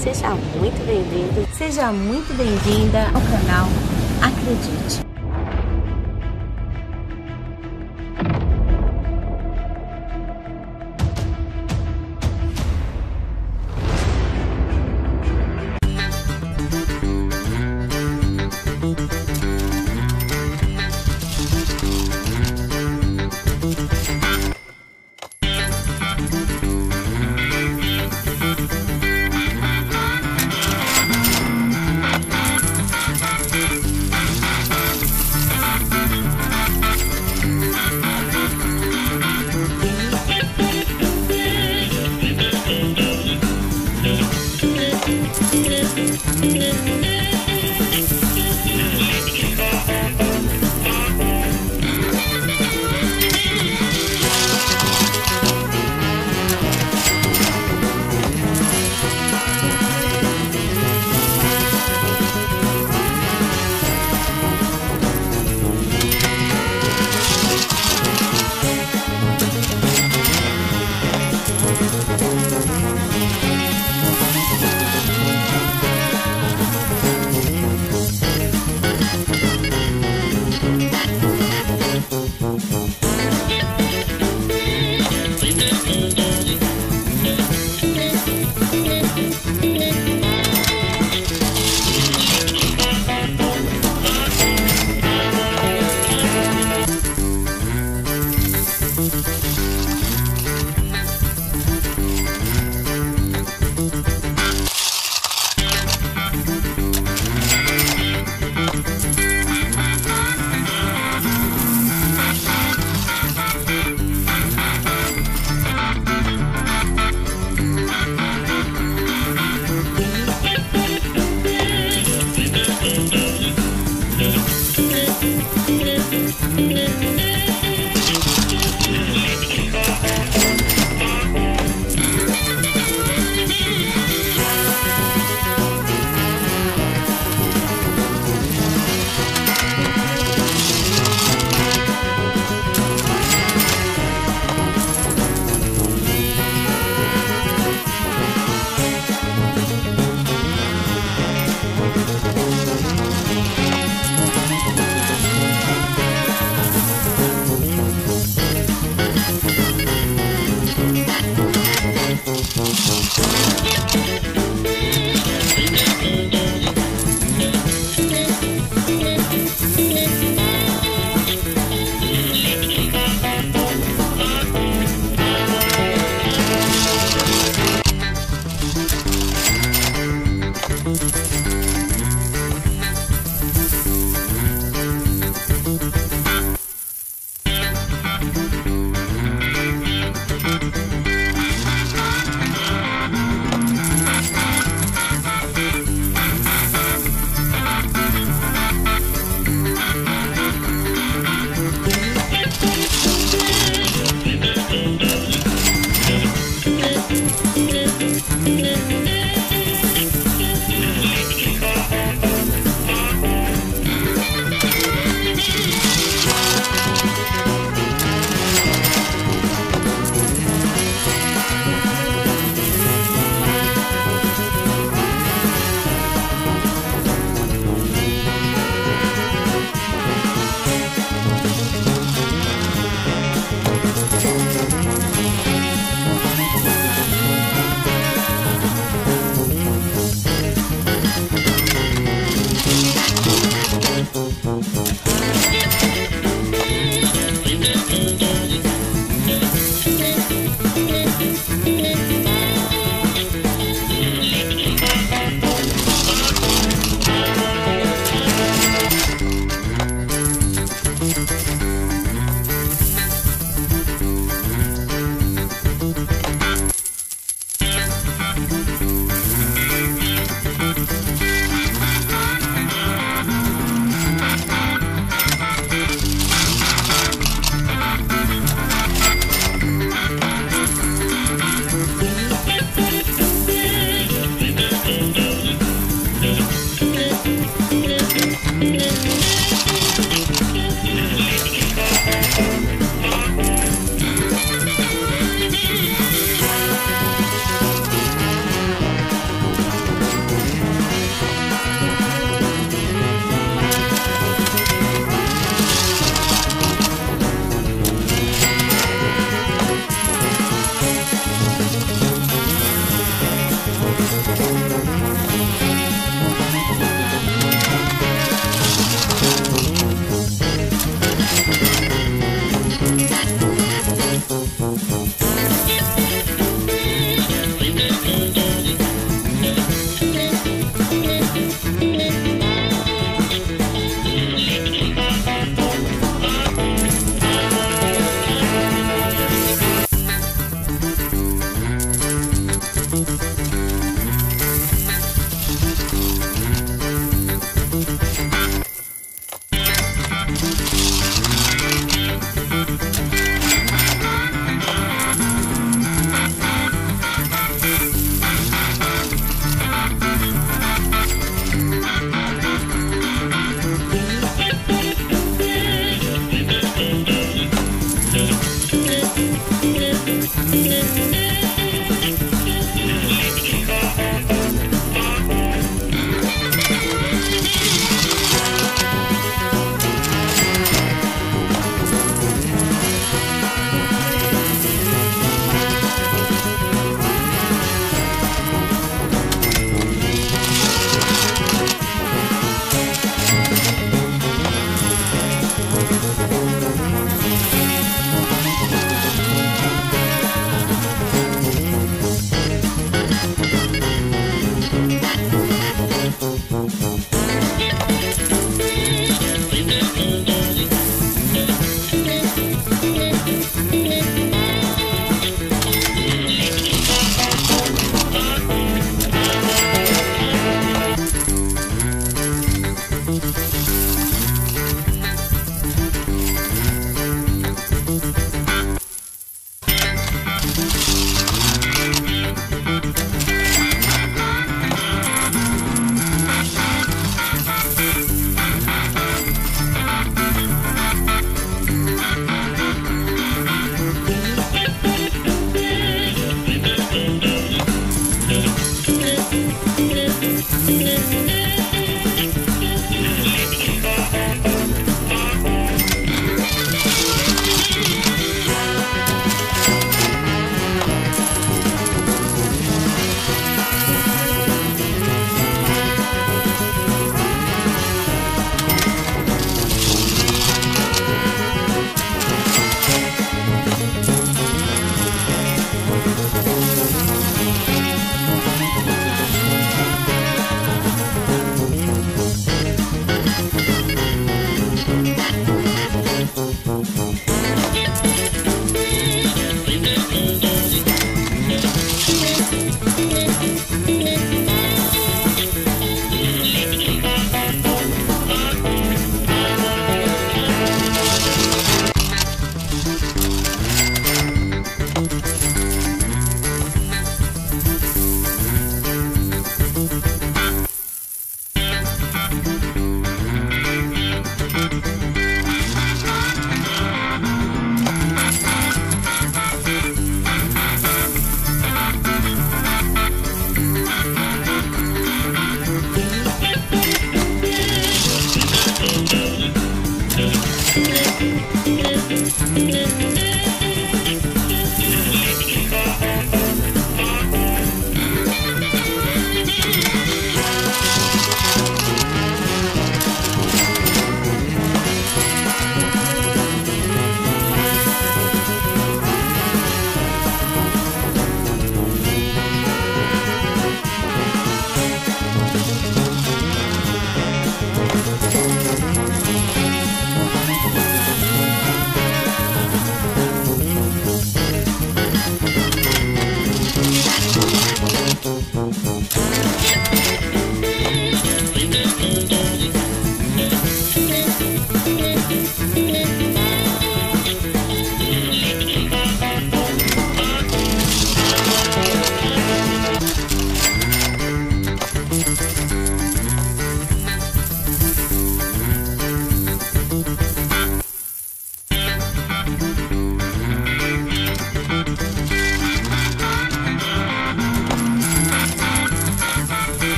Seja muito bem-vindo. Seja muito bem-vinda ao canal Acredite.